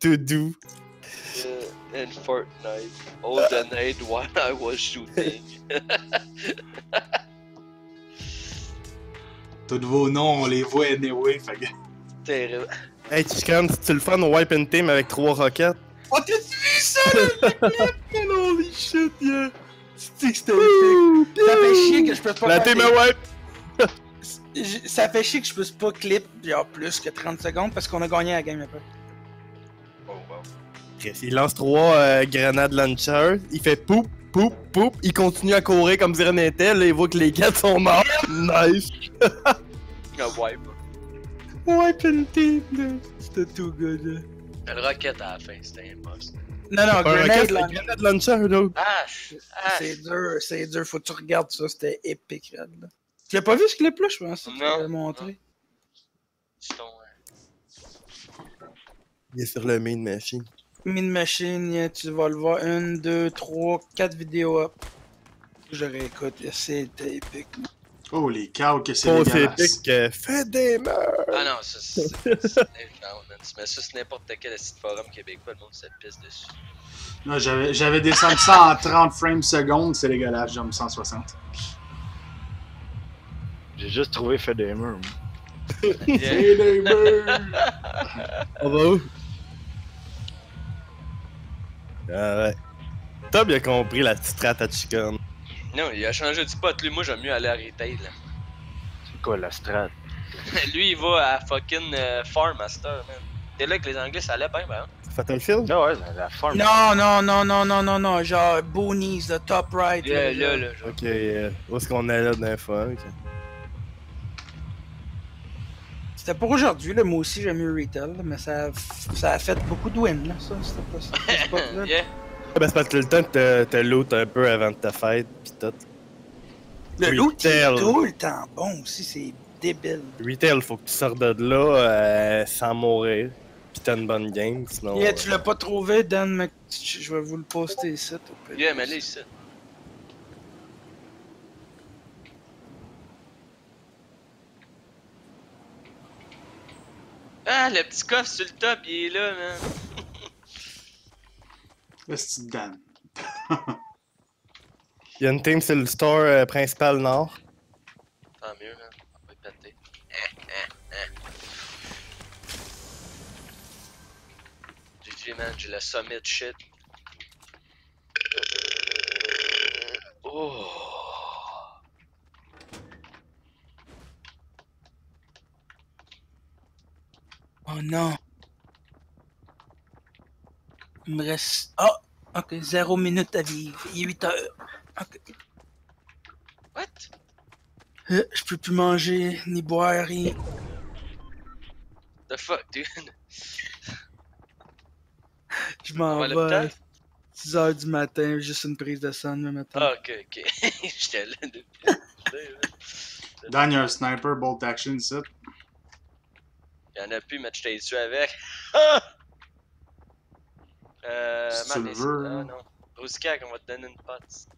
to do. In Fortnite, hold the nade while I was shooting. Tous vos noms, on les voit anyway, fait que... Terrible. Hey, Chicken, c'est le fun wipe and team avec trois roquettes? Oh, t'as vu ça, là? Man, holy shit, yeah! C'est que c'était Ça fait chier que je peux pas. La faire team wipe! Ça fait chier que je puisse pas clip genre plus que 30 secondes parce qu'on a gagné la game après. Chris, Il lance trois euh, grenades launcher, il fait poup, poup, poup, il continue à courir comme si rien n'était, là il voit que les quatre sont morts. Nice! Un wipe. Wipe and team, là. C'était tout good, là. Le rocket à la fin, c'était un boss. Non, non, grenade, rocket, grenade launcher, là. Ah! Ah! c'est dur, c'est dur, faut que tu regardes ça, c'était épique. Là. Tu l'as pas vu ce clip-là, je pense? que tu Non, l'as montré. Ton. euh, Il est sur le main machine. Mine machine, tu vas le voir. Une, deux, trois, quatre vidéos up. Je réécoute, c'était épique. Oh, les cows, que c'est aussi dégueulasse. épique que fais des meurs! Ah non, ça c'est. c'est- c'est- non, mets ça sur n'importe quel site forum québécois, le monde se pisse dessus. Là, j'avais descendu ça en 30 frames secondes, c'est dégueulasse, j'aime 160. J'ai juste trouvé les meurs! On va où? Ah ouais. Tom il a compris la petite strat à chicken. Non, il a changé de spot. Lui, moi, j'aime mieux aller à retail. là. C'est quoi la strat? Lui, il va à fucking euh, Farm Master, man. T'es là que les Anglais, ça allait bien, ben. Un film? Non, ouais, la, la forme. Non, non, non, non, non, non, non, genre Boonies, le top right. Là, là, là, là, genre. Ok, euh, où est-ce qu'on est là d'un fois? ok. C'était pour aujourd'hui, là, moi aussi j'aime mieux Retail, mais ça a, ça a fait beaucoup de win, là, ça, c'était pas ça. ce spot-là. yeah. Ben c'est parce que le temps te, te loot un peu avant de ta fête, pis tout. Le loot est tout le temps bon aussi, c'est débile. Retail, faut que tu sortes de là euh, sans mourir. Pis t'as une bonne game, sinon. Yeah, euh, tu l'as pas trouvé, Dan, mais je vais vous le poster ici. Yeah, mais là, ici. Ah, le petit coffre sur le top, il est là, man. Là, c'est Dan. Il y a une team sur le store euh, principal nord. Tant mieux, man. On va y péter. GG, man, j'ai le summit shit. Oh. Oh non. Il me reste. Ah! Ok, zéro minute à vivre. Il est 8 heures. Ok. What? Euh, Je peux plus manger, ni boire, rien. The fuck, dude? Je m'en vais. l'hôpital? 6 heures du matin, juste une prise de sang le matin. Ah, ok, ok. J'étais là depuis. Dan, il y a un sniper bolt action ici. Y'en a plus, mais je t'ai dessus avec. Ah! Euh. Si tu veux, Ah non. Rousicac, on va te donner une pote.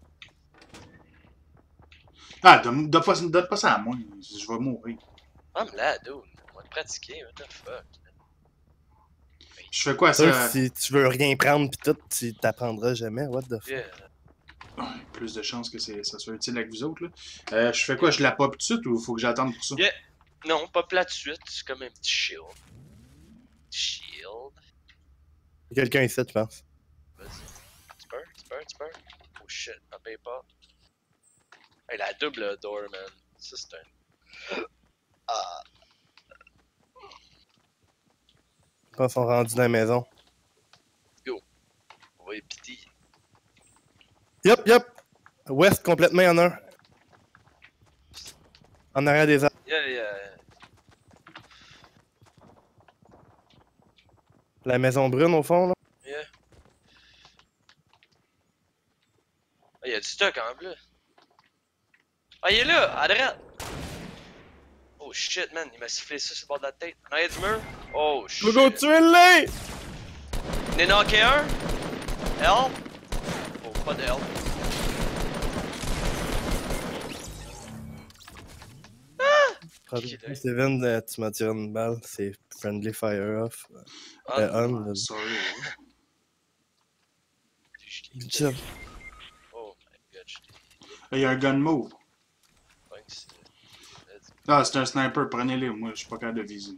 Ah, donne, donne pas, donne pas ça à moi, je vais mourir. Ah, mais là, dude, on va te pratiquer, what the fuck. Je fais quoi ça? si tu veux rien prendre pis tout, tu t'apprendras jamais, what the fuck. Yeah. Plus de chances que c'est- ça soit utile avec vous autres. Là. Euh, je fais quoi? Je la pop tout de suite ou faut que j'attende pour ça? Yeah. Non, pas plat de suite, c'est comme un petit shield. Shield. Il y a quelqu'un ici, je pense. Vas-y. Tu peux, tu peux, tu peux. Oh shit, on paye pas. Hey, la double door, man. Ça, c'est un. Ah. Qu'ils sont rendus dans la maison. On va y pitié. Yup, yup! West complètement en un. En arrière des arbres. Yeah, yeah. La maison brune au fond, là? Yeah. Ah, y'a du stock en bleu. Ah, il est là, à droite. Oh shit, man, il m'a sifflé ça sur le bord de la tête. En arrière du mur. Oh shit. Go go, tuez-les! Il a knocké un. Help. Oh, pas de help. Steven, euh, tu m'as tiré une balle, c'est Friendly Fire Off. Ah, Euh, on, là. Sorry. Chill. Oh my god, je. Il y a un gun move. Ah, c'est un sniper, prenez-les. Moi, je suis pas capable de viser.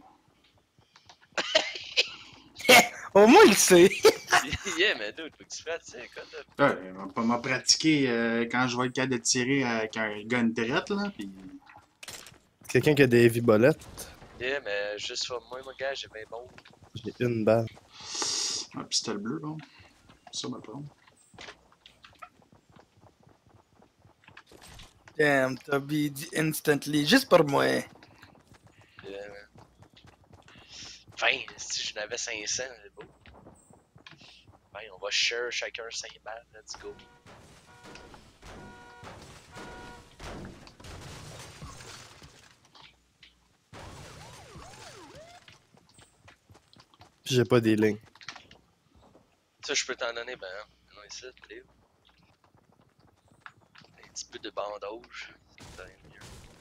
Au moins, il sait. yeah, mais dude, faut que tu fasses ça, quoi, là? Ouais, on va m'a pratiqué euh, quand je vais être capable de tirer avec un gun direct, là. Puis... Quelqu'un qui a des heavy bullets, Yeah, mais juste pour moi, mon gars, j'ai bien bon. j'ai une balle. Un pistolet bleu, bon. Ça me prend. Damn, t'as dit instantly, juste pour moi. Yeah, man. Enfin, si j'en avais 500, c'est beau. On va share chacun 5 balles, let's go. Puis j'ai pas des lignes. Ça, je peux t'en donner, ben, non, ici, Léo. Un petit peu de bandage. Ça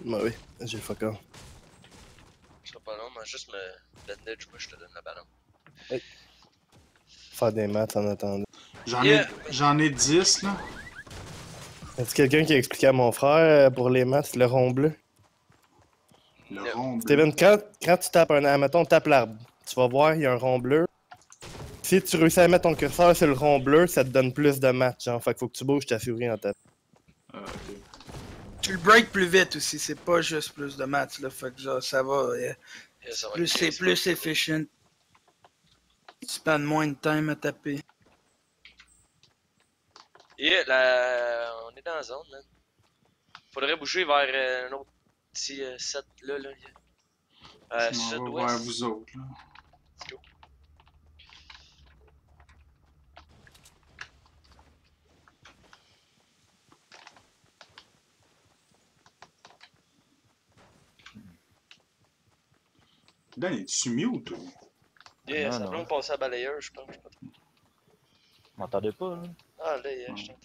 Bah oui, j'ai fuck all. sera pas long, mais juste me bandage, moi, je te donne la ballon. Faire des maths en attendant. J'en Yeah. ai, j'en ai 10, là. Est-ce quelqu'un qui a expliqué à mon frère pour les maths le rond bleu? Le Yeah. rond bleu. Steven, quand, quand tu tapes un arbre, mettons, tape l'arbre, tu vas voir, il y a un rond bleu. Si tu réussis à mettre ton curseur sur le rond bleu, ça te donne plus de matchs, genre. Fait qu'il faut que tu bouges ta souris en tête. Ah, ok. Tu le break plus vite aussi, c'est pas juste plus de maths, là. Fait que genre, ça va. yeah. Yeah, ça va Plus c'est 15 plus efficient. Tu spends moins de time à taper. Yeah, la... on est dans la zone, man. Faudrait bouger vers euh, un autre petit euh, set là, là. Euh, sud-ouest. vers vous autres, là. Dan, es-tu mute, toi? Yeah, Non, ça va me passer à balayeur, je pense. je sais pas là? Ah, là, yeah, je t'entends.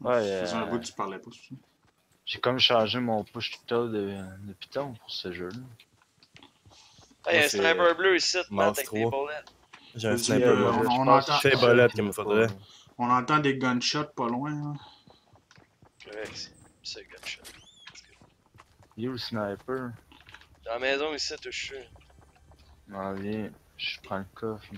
Ouais, Ça faisait un euh, bout que tu parlais pas, c'est ça? J'ai comme changé mon push tutorial de, de Python pour ce jeu-là. Ah, il y a un sniper bleu ici, man, avec des 3. bullets. J'ai un sniper euh, bleu. on- on entend- C'est bolette qu'il me faudrait. On entend des gunshots pas loin, là. Correct, c'est- c'est un gunshot. You le sniper? La maison ici, tu je suis. Viens, je prends le coffre.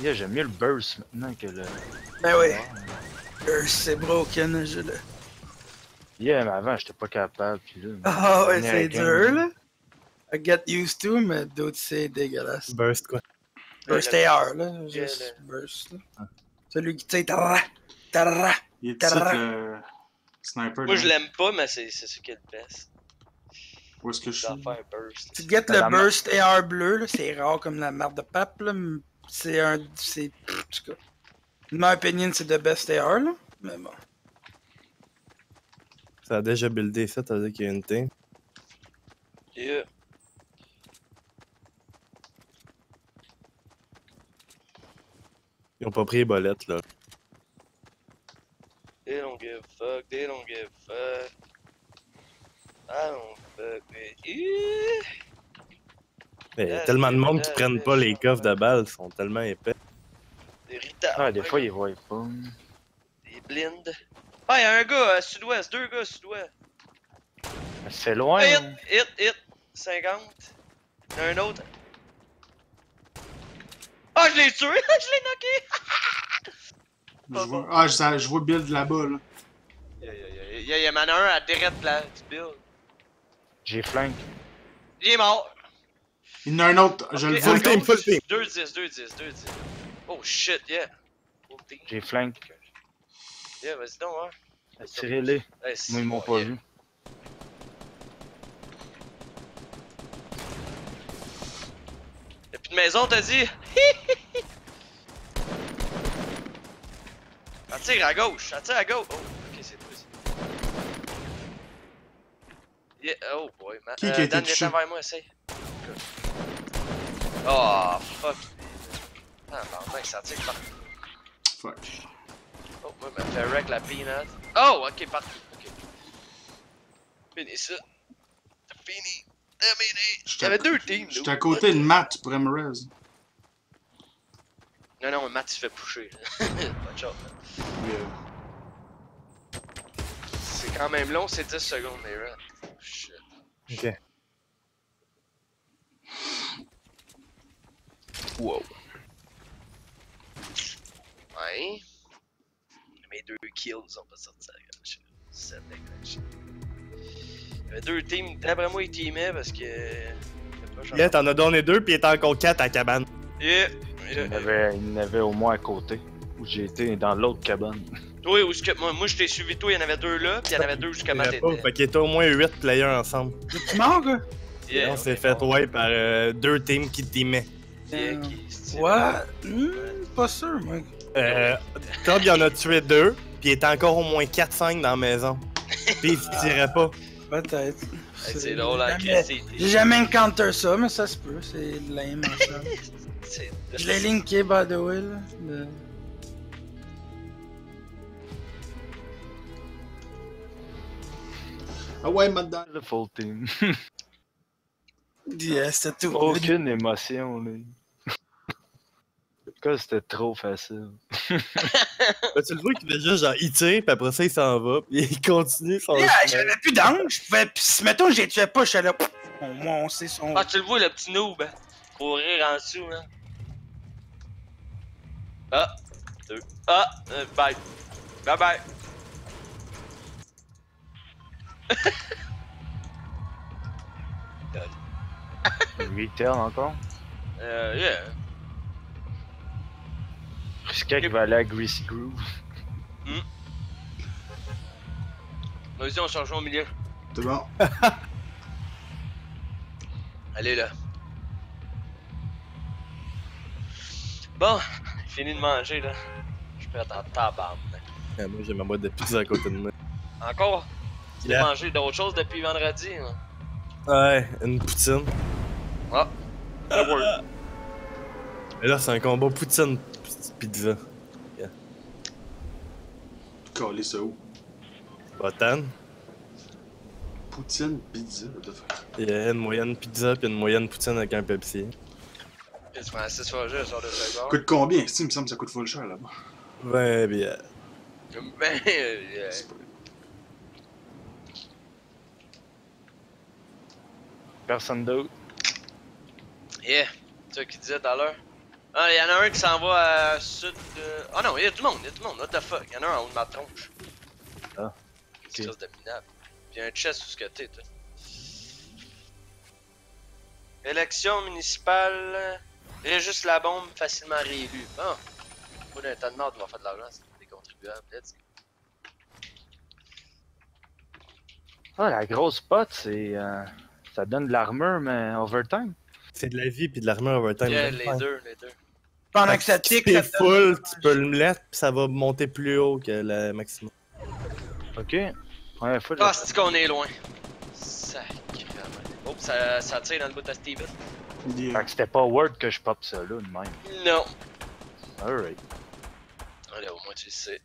Yeah, j'aime mieux le burst maintenant que le. Ben oui, euh, c'est broken, je le. Yeah, mais avant, j'étais pas capable. Puis là, Ah ouais, dernière c'est dur, là. I get used to, mais d'autres, c'est dégueulasse. Burst, quoi. Burst le- AR, là. Juste le- burst, là. Celui qui, tu sais, tarra, tarra. Le sniper. Moi, je l'aime pas, mais c'est c'est ça qui est le best. Où est-ce que je suis? Burst. Tu get le burst AR bleu, là, c'est rare comme la merde de pape, là. C'est un. C'est. En tout cas. In my opinion, c'est le best AR, là. Mais bon. Ça a déjà buildé ça, t'as dit qu'il y a une team. Yeah. Ils ont pas pris les bolettes, là. They don't give a fuck, they don't give a fuck. I don't fuck with you. Il y a tellement de monde qui prennent pas les coffres de balles, ils sont tellement épais. Des retards. Ah, des fois, ils voient pas. Des blindes. Ah, y'a un gars à sud-ouest, deux gars à sud-ouest. C'est loin. Hit, hein. hit, hit. 50. Y'en a un autre. Ah, je l'ai tué! je l'ai knocké! Je vois... Ah, je, je vois Build là-bas, là. Y'a y'a y'a y'a y'a man un à direct là, du build. J'ai flank. Il est mort! Il y en a un autre, je le Ok, vois. Full team, full team. 2-10, 2-10, 2-10. Oh shit, yeah. J'ai flank. Yeah, vas-y donc, hein. Tirez-les. Hey, c'est Moi, ils m'ont pas yeah. vu. Y'a plus Plus de maison, t'as dit? Ça tire à gauche, ça tire à gauche. Oh, ok, c'est toi. ça. Yeah, oh boy, man. Qui qui a été Dan, touché? viens vers moi, essaye. Oh, fuck. Ah, pardon, ça tire partout. Fuck. Oh, moi, me fait wreck la peanut. Oh, ok, partout. Ok. Fini ça. Fini. Avait deux teams, J'étais à côté de Matt, tu pourrais me res. Non, non, Matt, il fait pusher. Pas de chance. C'est quand même long, c'est 10 secondes, les runs. Oh, shit. Ok. Wow. Ouais. Mes deux kills ont pas sorti à gauche. C'est dégueulasse. Il y avait deux teams. D'après moi, ils teamaient parce que. Là, t'en as donné deux, puis il était encore quatre à la cabane. Yeah. Il y en avait, il y en avait au moins à côté. Où j'ai été dans l'autre cabane. Oui, où que. Moi, moi je t'ai suivi, toi, il y en avait deux là, puis il y en avait deux jusqu'à Il y ma tête. Fait qu'il était au moins 8 players ensemble. Tu mort, gars? Et on s'est fait ouais par euh, deux teams qui teamaient. Qui se Ouais. Hmm, pas sûr, moi. Euh, Tob, il en a tué deux, puis il était encore au moins 4-5 dans la maison. Puis il se tirait pas. Peut-être. C'est drôle, hein, Chris, c'est- J'ai jamais encounter ça, mais ça se peut. C'est lame, ça. Je l'ai linké, by the way, là. Le- Ah ouais, madame. Le full team. Yeah, c'était tout. Aucune émotion, là. Pourquoi c'était trop facile? Ben, tu le vois qu'il fait juste genre, il tire, puis après ça, il s'en va, puis il continue son Yeah, j'avais plus d'angle, je pouvais. Si mettons, je les tuais pas, je suis là. Au moins, on sait son. Ah, tu le vois, le petit noob, hein? Courir en dessous, hein? Ah! Deux. Ah! euh, bye! Bye bye! Retail encore? Euh, yeah. Qui va aller à Greasy Groove. Vas-y, on se rejoint au milieu. C'est bon. Allez, là. Bon, fini de manger, là. Je suis prêt à tabarnak. Ouais, moi, j'ai ma boîte de pizza à côté de moi. Encore? Tu Yeah. as mangé d'autres choses depuis vendredi, hein? Ouais, une poutine. Ah! Ça work. Et là, c'est un combat poutine-pizza. Coller ça où? Botan. Poutine, pizza, what the fuck? Il y a une moyenne pizza, puis une moyenne poutine avec un Pepsi. Puis tu prends 6 fois juste sur le second. Coûte combien? Si, il me semble que ça coûte full cher là-bas. Ouais, bien. Ben, euh, C'est pas- Personne d'autre. yeah. C'est ça qu'il disait tout à l'heure. Ah, il y en a un qui s'en va à sud de. Ah non, il y a du monde, il y a du monde, what the fuck. Il y en a un en haut de ma tronche. Ah, C'est chose de minable. Puis il y a un chest où ce que t'es, toi. Élection municipale. Juste la bombe facilement réélue. Ah! Pas d'un tas de on va faire de l'argent, c'est des contribuables. Let's go. Ah, la grosse pote, c'est. euh, ça donne de l'armure, mais overtime. C'est de la vie puis de l'armure overtime. Yeah, les deux, les deux. Pendant Fait que ça si tique, t'es full, tu peux le mettre, puis ça va monter plus haut que le maximum. Ok. Première fois, Ah, je- c'est qu'on est loin? Sacrément. Oh, ça, ça tire dans le bout de Steven. Yeah. Fait que c'était pas Word que je pop ça là, de même. Non. Alright. Allez, au moins tu le sais.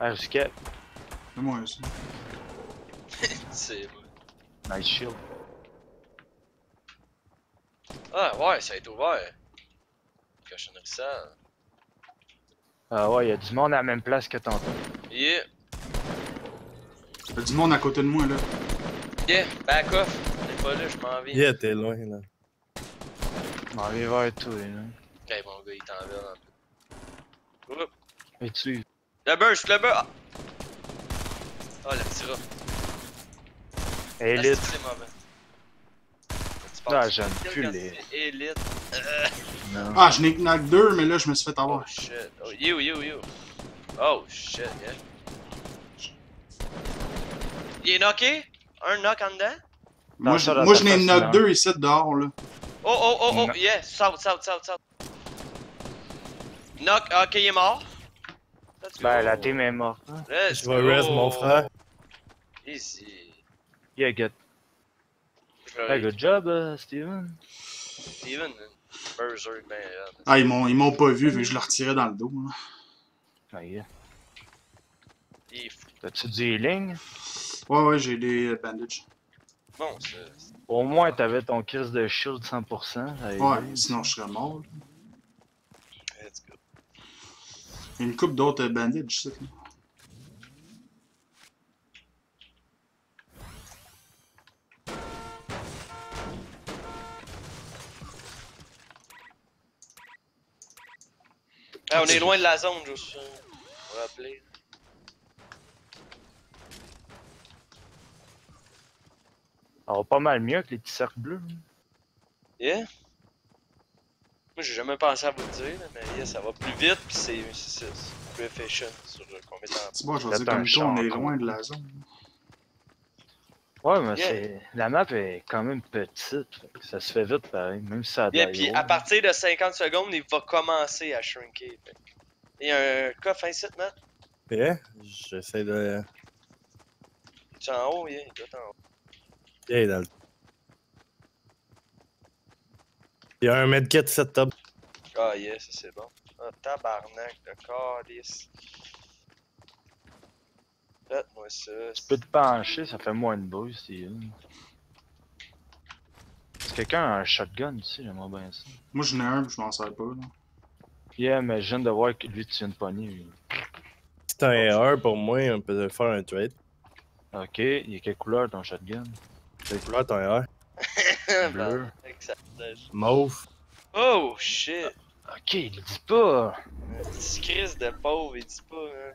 Ah, Risquet. Fais-moi ça. C'est. Nice shield. Ah, ouais, ça a été ouvert. Cochonnerie ça. Ah ouais, y a du monde à la même place que tantôt. Yeah. Y'a du monde à côté de moi là. Yeah, back off. T'es pas là, je m'en viens. Yeah, t'es loin, là. On va aller vers toi, là. Ok, mon gars, il t'en veut un peu. Oups. Et tu. Le burst, le burst! Ah, le petit rat. Ah, Elite. c'est mauvais. Tu Ah, penses j'aime que plus les- Élite. Euh. Ah, je n'ai knock deux, mais là je me suis fait oh avoir. shit. Oh, you, you, you. Oh shit, yeah. Il est knocké? Un knock en dedans? Moi, je, moi, je n'ai knock là. 2 ici dehors, là. Oh, oh, oh, oh, yeah, south, south, south, south. Knock, ok, il est mort. Ben, la team est morte. hein. Let's Je vais rest go. mon frère. Easy. Yeah, good. Good job, euh, Steven. Steven, Berserk, ben, Ah, ils m'ont, ils m'ont pas vu, fait que je le retirais dans le dos, là. Ah, yeah. T'as-tu du healing? Ouais, ouais, j'ai des euh, bandages. Bon, c'est. Au moins, t'avais ton kiss de shield 100%. ça a aidé. Ouais, sinon je serais mort. là. Let's go. Il y a une coupe d'autres euh, bandages, ici, Ah, on est loin de la zone, juste. On va rappeler. Ça va pas mal mieux que les petits cercles bleus. hein. Yeah? Moi, j'ai jamais pensé à vous le dire, mais yeah, ça va plus vite, pis c'est plus efficient sur combien de temps. C'est bon, je vais dire comme toi, on est loin de la zone. Ouais, mais Yeah. c'est. La map est quand même petite. ça se fait vite pareil, même si ça a Yeah, héros. à partir de 50 secondes, il va commencer à shrinker. Il y a un coffre ici, Matt. Yeah, j'essaie de. Tu es en haut, yeah, il être en haut. Yeah, il est dans le. Il y a un medkit setup. Ah, yeah, ça c'est bon. Ah, tabarnak de calice. Ça. Tu peux te pencher, ça fait moins de bruit, Steven. Est-ce que quelqu'un a un shotgun ici? J'aimerais bien ça. Moi, j'en ai un, je m'en sers pas, là. Yeah, mais je viens de voir que lui, tu viens de pogner. lui. C'est un AR pour moi, on peut faire un trade. Ok, il est quelle couleur ton shotgun? C'est couleur ton AR. Bleu. Flèche. Mauve. Oh shit! Ok, il le dit pas! Un petit crise de pauvre, il dit pas, hein.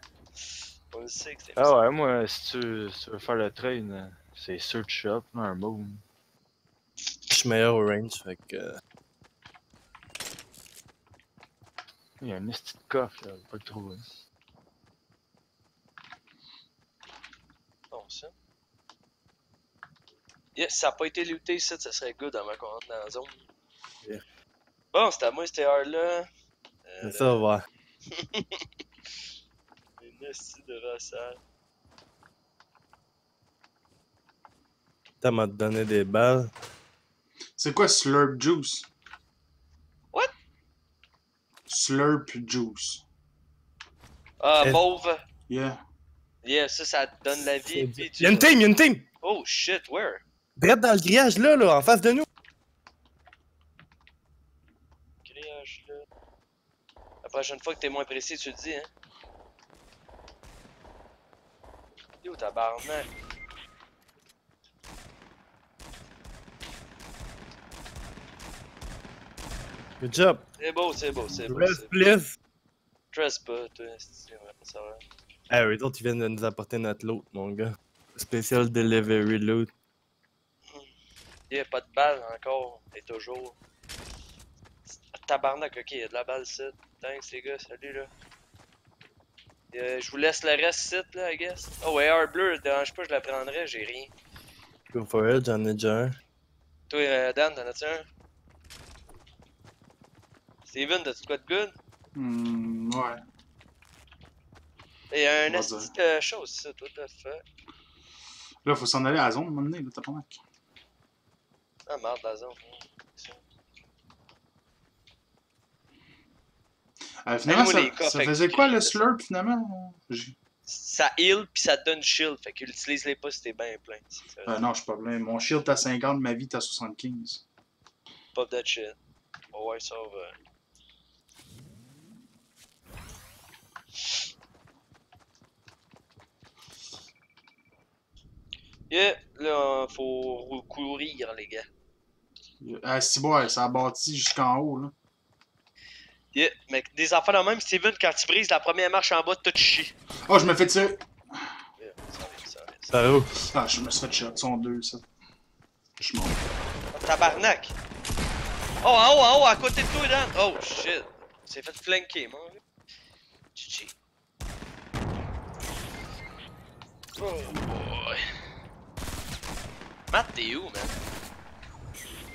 On le sait que c'est Ah ouais, moi, si tu, si tu veux faire le trade, euh, c'est search shop, un mot. Je suis meilleur au range, fait que. euh, Il y a un petit coffre, là, pas le trouver. bon ça. Yes, ça a pas été looté ici, ça serait good avant qu'on rentre dans la zone. Yeah. Bon, c'était à moi, c'était hard là. Euh, ça, va. Hostie de rossage. T'as m'a donné des balles. C'est quoi Slurp Juice? What? Slurp Juice. Ah, mauve. Yeah. Yeah, ça, ça te donne la vie. puis tu- Y'a une team, y'a une team! Oh shit, where? Drette dans le grillage là, là, en face de nous. Grillage là. La prochaine fois que t'es moins précis, tu le dis, hein. Yo, tabarnak. Good job. C'est beau, c'est beau, c'est beau. Rest, please. Stress pas, toi, ça va. Ah, eux autres, ils viennent de nous apporter notre loot, mon gars. Special delivery loot. Y'a pas de balle encore, et toujours. Tabarnak, ok, y'a de la balle ici. Thanks les gars, salut là. Euh, je vous laisse le reste site là, I guess. Oh, ouais, AR bleu, dérange pas, je la prendrai, j'ai rien. Go for it, j'en ai déjà un. Toi, euh, Dan, t'en as-tu un? Steven, t'as-tu de quoi de good? Hmm, ouais. Et un esti de chose, ça, what the fuck? Là, faut s'en aller à la zone, à un moment donné, là, t'as pas mal. Ah, merde, la zone. Ça. Euh, finalement, les ça, faisait quoi le slurp finalement? Ça heal pis ça te donne shield, fait que utilise-les pas si t'es bien plein. Euh, non, je suis pas plein. Mon shield à 50, ma vie à 75. Pop that shit. Oh ouais, ça va. Yeah, là, faut courir, les gars. Ah, si bon, ça a bâti jusqu'en haut, là. Yeah, mais des enfants de même, Steven, quand tu brises la première marche en bas, tout chie. Oh, je me fais tirer! Yeah, ça arrive, ça ça? Ah, je me suis fait shot. Sont deux, ça. Je suis mort. arrive. Oh, tabarnak! Oh, en haut, en haut, à côté de toi, Dan! Oh, shit! C'est fait flanquer, mon gars. GG. Oh boy. Matt, t'es où, man?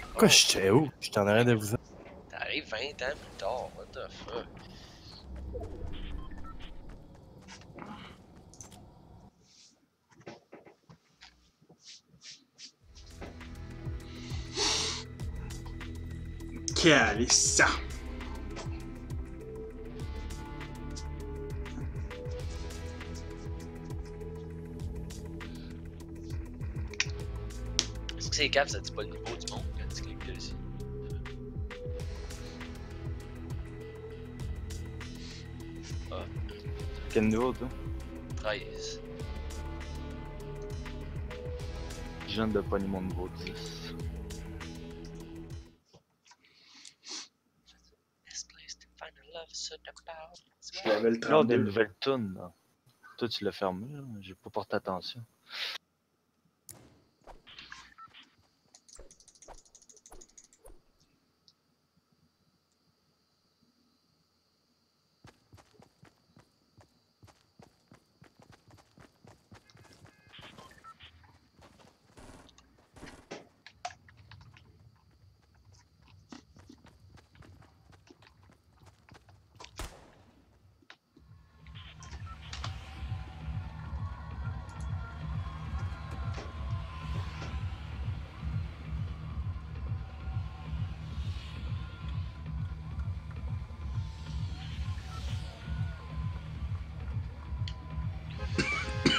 Pourquoi j'étais où? J'étais en arrêt de vous. T'arrives 20 ans plus tard, what the fuck? Est-ce que c'est cap, ça dit pas le Quel niveau, toi 13. Je viens de pogner mon niveau 10. Best place to find a love so about. Je l'avais le Là, on a 32. une nouvelle tune, là. Toi, tu l'as fermé, là. J'ai pas porté attention.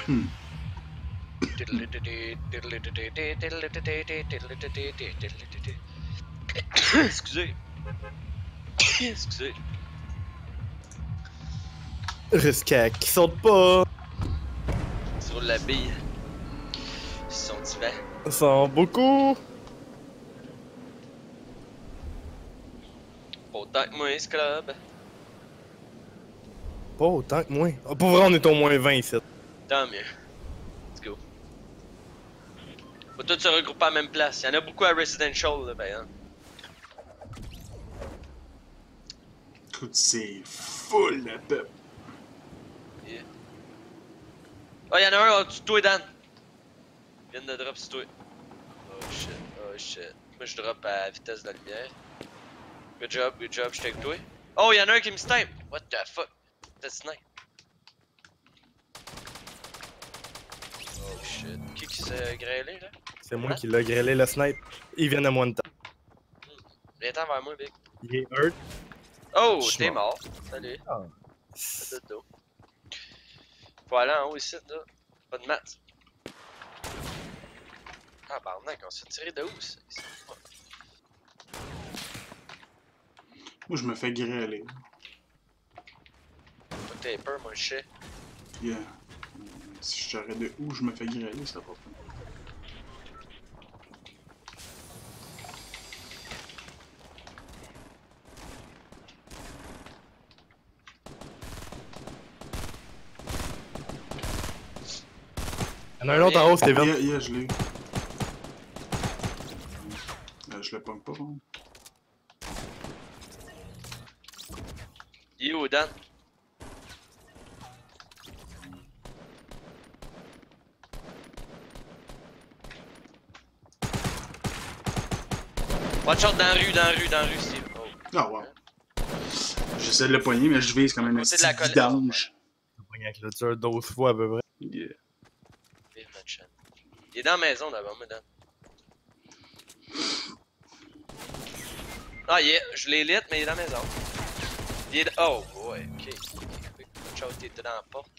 Excusez. Excusez. Risqué qui saute pas. Sur la bille. Divers. Ça sent beaucoup. Pas autant que moi, ce club. Pas autant que moi. Ah, pour vrai, on est au moins 20 ici. Tant mieux. Let's go. Faut tous se regrouper à la même place. Y'en a beaucoup à Residential, là, ben. Hein. Écoute, c'est full la pep. Oh, y'en a un en dessous de toi, Dan. Il vient de drop sur toi. Oh shit, oh shit. Moi, je drop à la vitesse de la lumière. Good job, good job, j'étais avec toi. Oh, y'en a un qui me snipe. What the fuck? T'as snipe. Oh là? C'est moi qui l'ai grêlé le snipe. Il vient de moi de temps. Viens-t'en vers moi, Big. Il est hurt. Oh, t'es mort. mort. Salut. Ah. Pas de dos. Faut aller en haut ici, là. Pas de maths. Ah, barnac, on s'est tiré de où, ça? ici? Moi, je me fais grêler. Toi, t'es peur, moi, je sais. Yeah. Si je saurais de où je me fais grêler, ça va pas. Il y en a un autre en haut, Steven. Yeah, yeah, je l'ai eu. Euh, je le pogne pas, bon. Il est où, Dan? Watch out dans la rue, dans la rue, dans la rue, Steve. Oh. Ah, ouais. J'essaie de le poigner, mais je vise un Côté de la petit vidange. Avec le tueur 12 fois à peu près. Yeah. Vive notre chaîne. Il est dans la maison d'abord, Dan. Ah, yeah, je l'ai lit, mais il est dans la maison. Il est. Oh, ouais, ok. Watch out, il était dans la porte.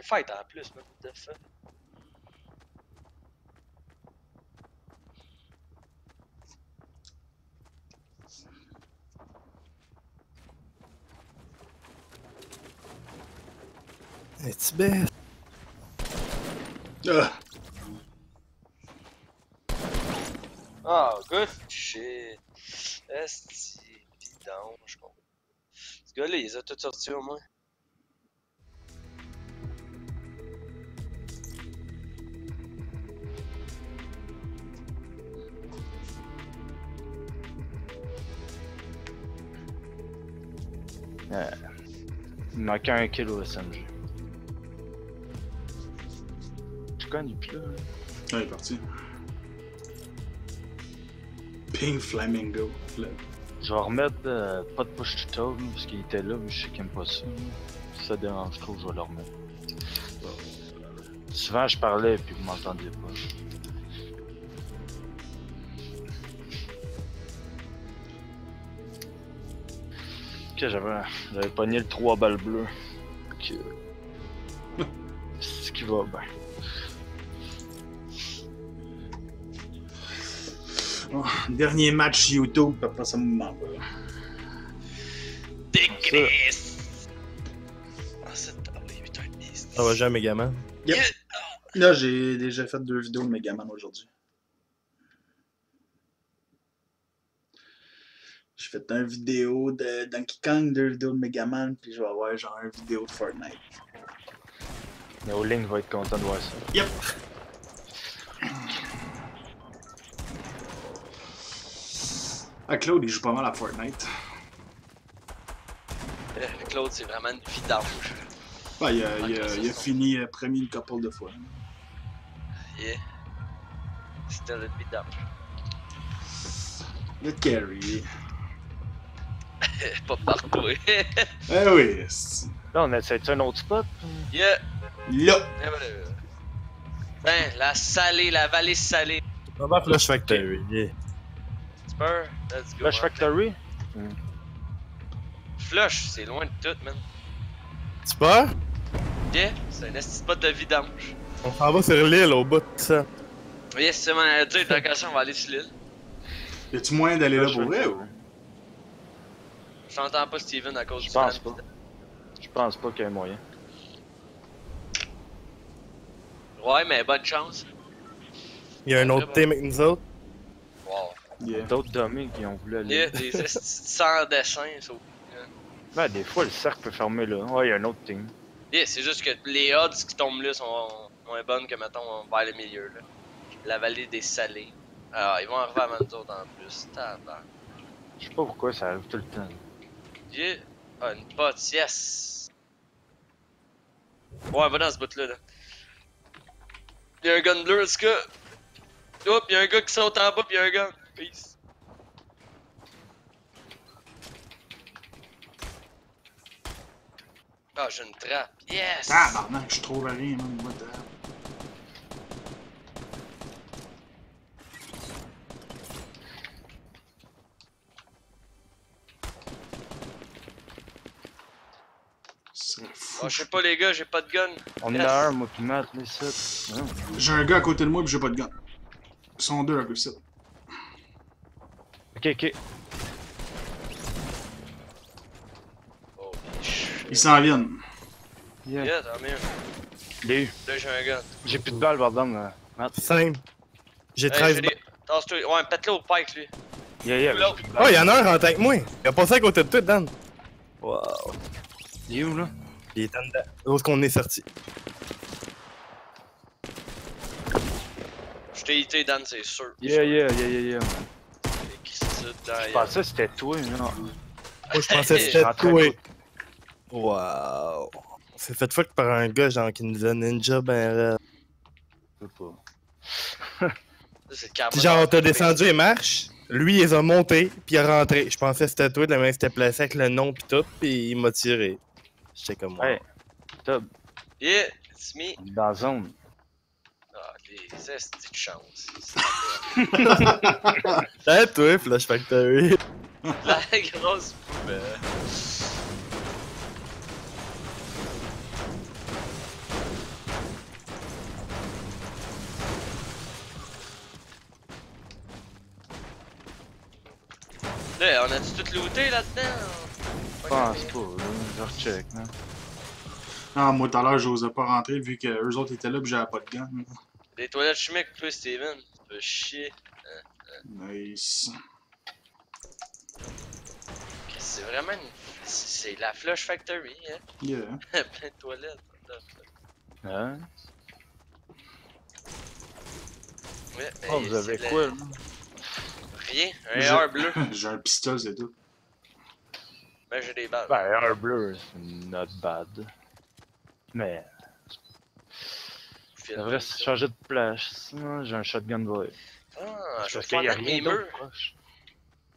Un fight en plus, man. What the fuck? Bête? Ah, Oh, good shit. Esti, vidange, con. Ce gars-là, il les a tous sortis au moins. Il manque un kill au SMG. Je connais plus là. Ouais, il est parti. Pink Flamingo. Fla- Je vais remettre euh, pas de push to talk parce qu'il était là, mais je sais qu'il aime pas ça. Si ça dérange trop, je vais le remettre. Souvent je parlais puis vous m'entendiez pas. Ok, j'avais, j'avais pogné le 3 balles bleues. Ok. C'est ce qui va bien. Oh, dernier match YouTube, papa, ça me manque. Dégraisse! Ah, c'est oui, putain, esti. Ça va jamais, gamin. Là, j'ai déjà fait deux vidéos de Megaman aujourd'hui. J'ai fait une vidéo de Donkey Kong, deux vidéos de Megaman, puis je vais avoir genre une vidéo de Fortnite. Mais Link va être content de voir ça. Yep! Ah, Claude, il joue pas mal à Fortnite. Euh, Claude, c'est vraiment une vidange. Ouais, il a, il a- il a fini euh, premier une couple de fois. Yeah. C'était une vidange. Le carry. Pas partout. Eh oui, c'est- Là, on essaie un autre spot. yeah! là! Voilà. Ben, la salée, la vallée salée. On va Flush Factory. Yeah. Spur, let's go. Flash hein. Factory? Flush, c'est loin de tout, man. Tu pars? Yeah, c'est un esti spot de vidange. On s'en va sur l'île au bout de ça. Oui, c'est mon qu'à ça, on va aller sur l'île? Y a-tu moyen d'aller là pour vrai ou? Je t'entends pas, Steven, à cause Je du pense pas. Je pense pas qu'il y ait moyen. Ouais, mais bonne chance. Il y a un autre team avec nous autres. Wow. Yeah. D'autres dummies qui ont voulu aller. Yeah, des esti sans dessin, ça. Ben, des fois, le cercle peut fermer là. Ouais, il y a un autre team. Yeah, c'est juste que les odds qui tombent là sont moins bonnes que, mettons, vers le milieu, là. La vallée des salés. Alors, ils vont arriver avant nous autres en plus. Je sais pas pourquoi ça arrive tout le temps. Yeah. Ah, une pote, yes! Ouais, va dans ce bout-là, là. Y'a un gun bleu, ce gars! Hop, y'a un gars qui saute en bas, pis y'a un gun. Peace. Ah, j'ai une trappe. Yes! Tabarnak, je trouve rien, man. What? Fou. Ah, je sais pas, les gars, j'ai pas de gun. On Yes. en a un, moi, qui mate, les sites. Non. J'ai un gars à côté de moi pis j'ai pas de gun. Ils sont deux à côté de ça. Ok, ok. Oh. Ils s'en viennent. Yeah. Yeah, tant mieux. Il est eu. Là, j'ai un gun. J'ai plus de balles, pardon. là. Matt. Simple. J'ai Hey, 13 j'ai des- Tasse-toi. Ouais, pète-le au pike, lui. Yeah, yeah. Oh, balles. y'en a un rentré avec moi. Il a passé à côté de toi, Dan. Wow. Il est où, là? Il est en dedans. Où est-ce qu'on est sorti? Je t'ai hité, Dan, c'est sûr. Yeah, yeah, yeah, yeah, yeah. man. Qui c'est ça, Dan? Je pensais que c'était toi, non? Moi, je pensais que c'était toi. On s'est fait fuck par un gars, genre, qui nous a ninja ben. Je sais pas. C'est. Genre, t'as descendu les marches, lui, il les a montés, puis il est rentré. Je pensais que c'était toi, la main s'était placée avec le nom pis tout, pis il m'a tiré. J'étais comme moi. Hey, euh, Tob. Yeah, it's me. Dans la zone. Ah, les estis de chance. T'as toi, Flash Factory. La grosse poubelle. Là, on a-tu tout looté là-dedans? Je pense pas, là. Je recheck, là. Ah, moi, tout à l'heure, j'osais pas rentrer vu que eux autres étaient là pis j'avais pas de gun. Des toilettes chimiques, toi, Steven. Tu peux chier. Nice. C'est vraiment une... C'est la Flush Factory, hein? Yeah. Plein de toilettes. Hein? Ouais, Oh, vous avez quoi, là? Rien. Un J'ai- AR bleu. J'ai un pistolet, c'est tout. Ben, j'ai des balles. Ben, un bleu, c'est not bad. Mais, ça. changer de place, sinon, j'ai un shotgun boy. Ah, je vais Parce qu'il y a rien murs. d'autre proche.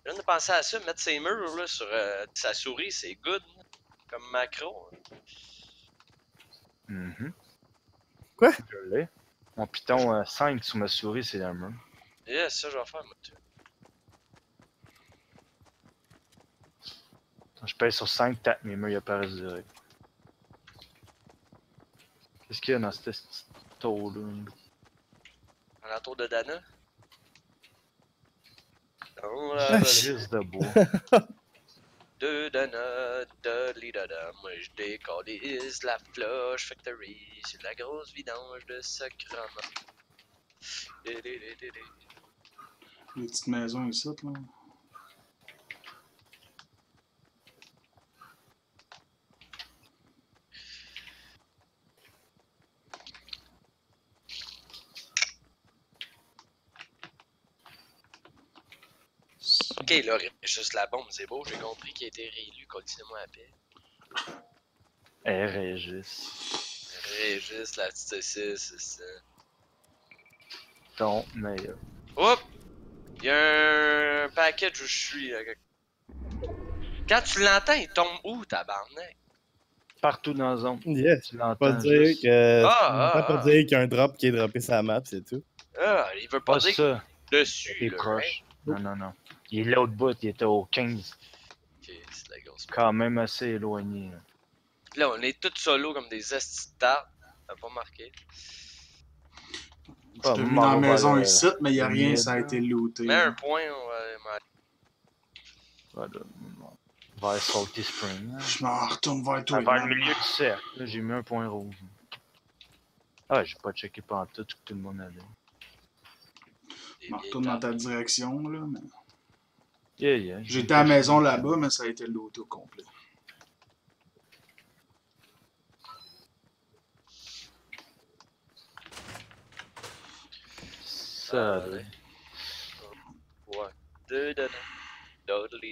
Je viens de penser à ça, mettre ses murs là, sur euh, sa souris, c'est good. hein, Comme macro. Mhm. Quoi? Je l'ai. Mon Python euh, 5 sur ma souris, c'est un mur. Yeah, c'est ça que je vais faire, moi. tu- je pèse sur 5, tac, mes murs ils apparaissent direct. Qu'est-ce qu'il y a dans cette petite taux-là? À l'entour de Dana? Dans la Juste de bois. de Dana, de l'Idada, moi je décalise la Flush Factory. C'est la grosse vidange de dé. Les petites maisons ici, là. Ok, là, juste la bombe, c'est beau, j'ai compris qu'il a été réélu, continuez-moi à paix. Eh, Régis. Régis, la petite saucisse, c'est ça. Ton meilleur. Hop! Il y a un package où je suis. là, Quand tu l'entends, il tombe où, tabarnak? Partout dans la zone. Yes. Tu Pas l'entends. dire juste. que. Ah, pas ah, pour ah. dire qu'il y a un drop qui est droppé sur la map, c'est tout. Ah, il veut pas Pas dire ça. dessus, là. proche. Non, non, non. Il est l'autre bout, il était au 15. Ok, c'est de la grosse Quand même assez éloigné. là. Là, on est tous solo comme des estis de tarte. T'as pas marqué? Venu moi, dans la maison ici, mais il a le rien, mid, ça a été looté. Mets un point, on va aller. Vers Salty Spring. là. Je m'en retourne vers toi. Vers le milieu du cercle, là, j'ai mis un point rouge. Ah, j'ai pas checké pendant tout que tout le monde allait. Je m'en retourne dans ta direction, là. mais- Yeah, yeah. J'étais à la maison là-bas, mais ça a été au complet. Ça,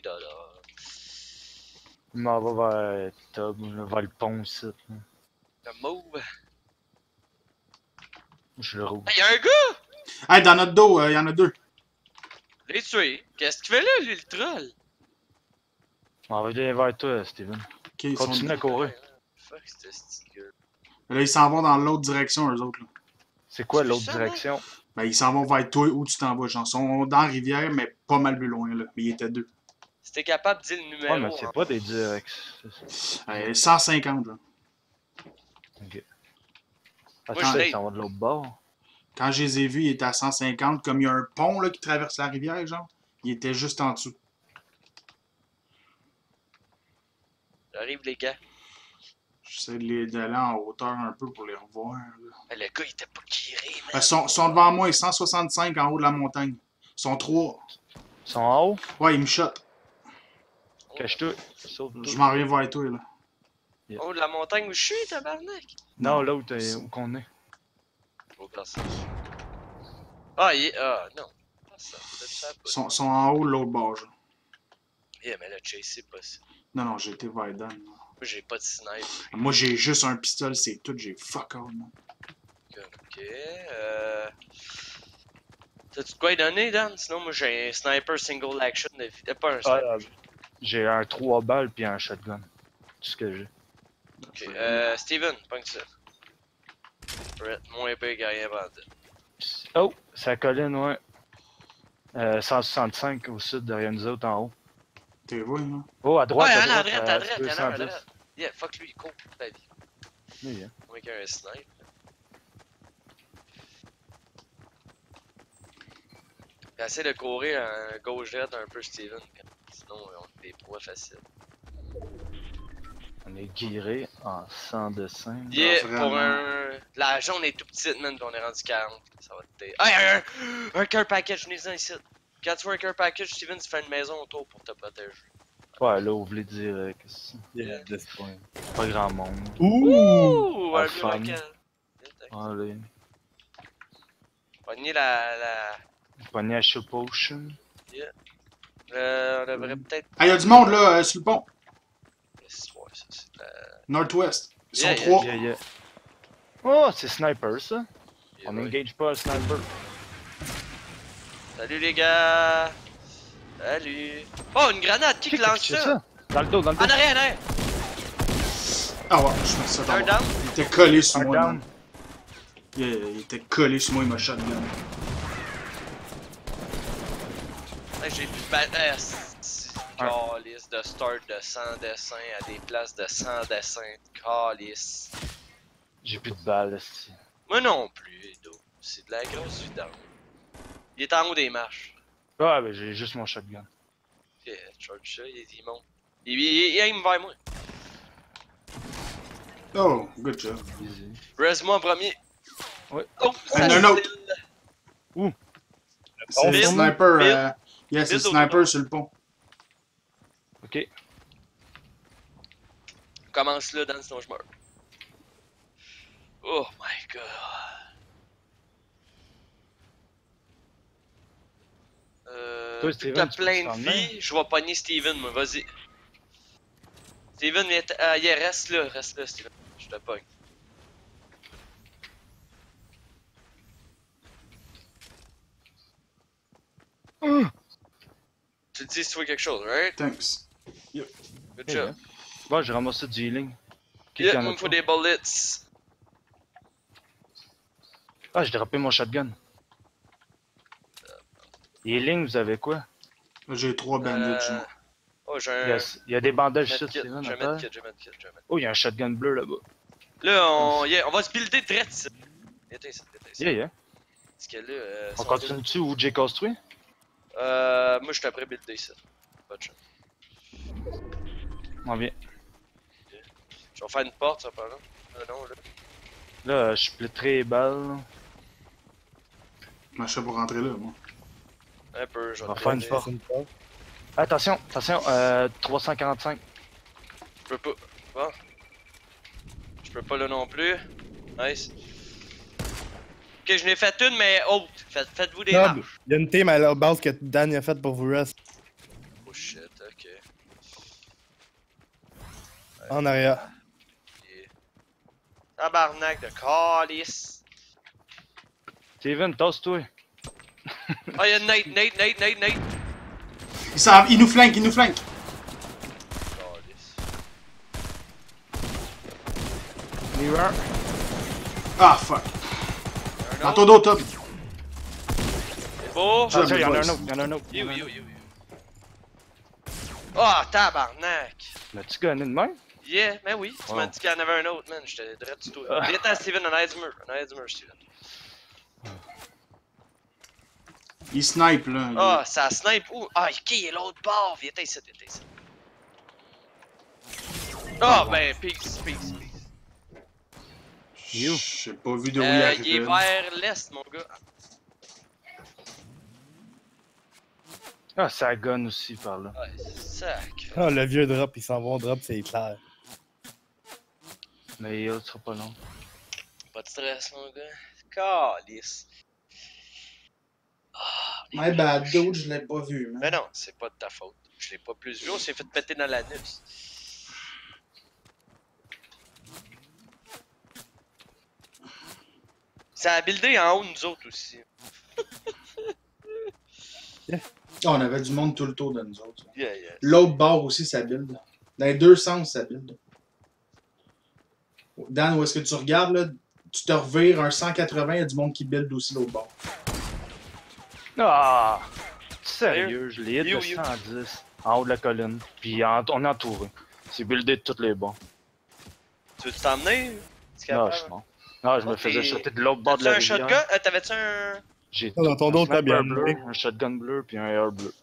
dada. Je m'en vais vers là, vers le pont ici. Le move. Je le rouge. Ah, y'a un gars! Hey, dans notre dos, il y en a deux. Tué. Qu'est-ce qu'il fait là, lui, le troll? M'en vais aller vers toi, Steven. Ok, ils sont- Continue à courir. Fuck, c'était. Là, ils s'en vont dans l'autre direction, eux autres. Là. C'est quoi l'autre direction? Ben, ils s'en vont vers toi où tu t'en vas. Genre, ils sont dans la rivière, mais pas mal plus loin, là. Mais ils étaient deux. T'es capable de dire le numéro. Ouais, mais hein. c'est pas des directions. Euh, 150, là. Ok. Attends, ils s'en vont de l'autre bord. Quand je les ai vus, ils étaient à 150. Comme il y a un pont, là, qui traverse la rivière, genre. Ils étaient juste en dessous. J'arrive, les gars. J'essaie de les- d'aller en hauteur un peu pour les revoir, là. Mais le gars, il était pas tiré, man. Ben, Ils sont, sont devant moi, ils sont 165 en haut de la montagne. Ils sont trois. Ils sont en haut? Ouais, ils me shotent. Cache-toi. Saute Je m'en reviens vers toi, là. En haut de la montagne où je suis, tabarnak. Non, là où, t'es- où qu'on est. Ah, il est. Ah, non. Ça, Ils sont, sont en haut de l'autre bord, genre. Yeah, mais là, Chase, c'est pas ça. Non, non, j'ai été là. Moi, j'ai pas de sniper. Moi, j'ai juste un pistolet, c'est tout. J'ai fuck all, man. Ok. Euh. T'as-tu de quoi y donner, Dan? Sinon, moi, j'ai un sniper single action de vie. euh, Pas un Ah, sniper. euh, j'ai un 3 balles puis un shotgun. Tout ce que j'ai. Ok. Euh. Steven, pogne ça. Moins pire que rien vendu. Oh, ça colline, ouais. Euh, 165 au sud derrière nous autres en haut. T'es vrai, hein? Oh, à droite, Ouais, à y'en a à droite, droite, à droite, à 210. droite. Yeah, fuck lui, il court toute la vie. Oui, hein. Moins qu'un snipe. Essaie de courir en gauche droite un peu, Steven. Sinon, sinon on est des proies faciles. On est guiré en 100 dessin. Yeah, vraiment. pour un. La jaune est tout petite, man, pis on est rendu 40. Ça va te. Ah, y'a un, un care package, venez en ici. Quand tu vois un care package, Steven, tu fais une maison autour pour te protéger. Ouais, là, ouvre-les direct. c'est Yeah. This point. Pas grand monde. Ouh! Ouh, un local. Allez. Pogner la. la... Pogné à Ship Ocean. Euh, on devrait peut-être. Ah, y'a du monde là, euh, sur le pont. C'est ouais, ça, c'est la- Nord-Ouest. Ils sont Yeah, trois. Yeah, yeah. Oh, c'est sniper ça. On Ouais. engage pas le sniper. Salut les gars! Salut! Oh, une grenade! Qui, qui lance ça? Dans le dos, dans le dos. En arrière, en arrière! Ah ouais, je mets ça Un dans down? Il était collé sur Un moi. down. il était collé sur moi, il m'a shotgun. J'ai plus de. Calice de start de 100 dessins à des places de 100 dessins. Calice. J'ai plus de balles. Moi non plus, Edo. C'est de la grosse vidange. Il est en haut des marches. Ah, ben j'ai juste mon shotgun. Ok, charge ça, il est il monte. Il, il, il aime vers moi. Oh, good job. Easy. Reste-moi en premier. Ouais. Oh, ça un autre. file. C'est le sniper. Euh, Yeah, c'est le sniper sur le pont. Ok. Commence là, dans sinon je meurs. Oh my god. Euh, Toi, Steven, peux plein de vie, je vais pogner Steven, moi, vas-y. Steven, viens ah, yeah, reste là, reste là, Steven. Je te pogne. Tu te dis si tu vois quelque chose, right? Thanks. Good Yeah, job. yeah. Bon, j'ai ramassé du healing. Moi, il faut pas? des bullets. Ah, j'ai droppé mon shotgun. Healing, vous avez quoi? J'ai trois bandages. Euh, moi. Oh, j'ai Il y un. a, il y a des bandages ici, Steven, J'ai un medkit, j'ai un medkit, j'ai un medkit. Oh, il y a un shotgun bleu là-bas. Là, on, yeah, on va se builder direct ici. Viens ici, viens ici. Yeah, yeah. Parce que là, euh, On continue-tu où j'ai construit? Euh, moi, je suis après builder ici. Pas de chance. On vient. Je vais faire une porte, ça, par là. Ah non, là. Là, je splitterai les balles. Suis pour rentrer là, moi. Un peu, je On vais va faire une porte. Une porte. Attention, attention, euh, 345. Je peux pas. Bon. Je peux pas là non plus. Nice. Ok, je n'ai fait une, mais haute. Faites- Faites-vous des marches. il y a une team à la base que Dan a faite pour vous rest Oh shit, ok. en arrière. Tabarnak de calice. Steven, tasse-toi. Ah, y'a Nate, Nate, Nate, Nate, Nate. Il, s'en- il nous flanque, il nous flanque. Calice. Mirror. Ah, fuck. Dans ton dos, top. C'est beau. Job, Attention, il y en a un autre, il y en a un autre. You, you, you. Ah, tabarnak! L'as-tu gagné de même? Yeah, mais oui, tu m'as dit qu'il y en avait un autre, man. J'étais direct sur toi. Ah. Viens à Steven, du. En arrière du mur, Steven. Il snipe, là. Il- Ah, ça snipe où? Ah, ok, il est l'autre bord. Viens ici, viens ici. Ah, ben, peace, peace, peace. You. J'ai pas vu de où il Euh, il est vers l'est, mon gars. Ah, ça gonne aussi par là. Ouais, sac. Ah, le vieux drop, ils s'en vont drop, c'est clair. Mais il sera pas long. Pas de stress, mon gars. Calice. Ah, les My bad, planches. dude, je l'ai pas vu, man. Mais non, c'est pas de ta faute. Je l'ai pas plus vu, on s'est fait péter dans l'anus. Ça a buildé en haut de nous autres aussi. On avait du monde tout le tour de nous autres. Yeah, yeah. L'autre bord aussi, ça build. Dans les deux sens, ça build. Dan, où est-ce que tu regardes, là, tu te revires un 180, il y a du monde qui build aussi l'autre bord. Ah! Sérieux, je l'ai hit de you. 110 en haut de la colline. Puis en- on est entouré. C'est buildé de tous les bords. Tu veux t'emmener? Non, je suis mort. Non, je me faisais shotter de l'autre bord de la un rivière. shotgun? Euh, T'avais-tu un. J'ai Dans ton un dos, t'as bien bleu, un shotgun bleu, puis un air bleu.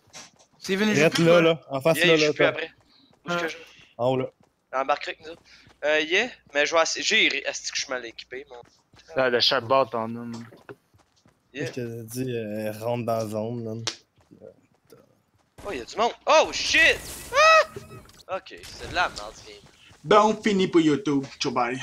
Joue Reste plus, là, là. En face, là, là. plus toi. après. Où est-ce que je En haut, là. Embarquerai avec nous autres. Euh, yeah, mais je vais essayer. J'ai. Est-ce que je suis mal équipé, mon. Là, le chatbot en a. man. Yeah. Je te dis, euh, rentre dans la zone, man. Oh, y'a du monde. Oh shit! Ah! Ok, c'est de la merde, game. Donc, fini pour YouTube. Ciao, bye.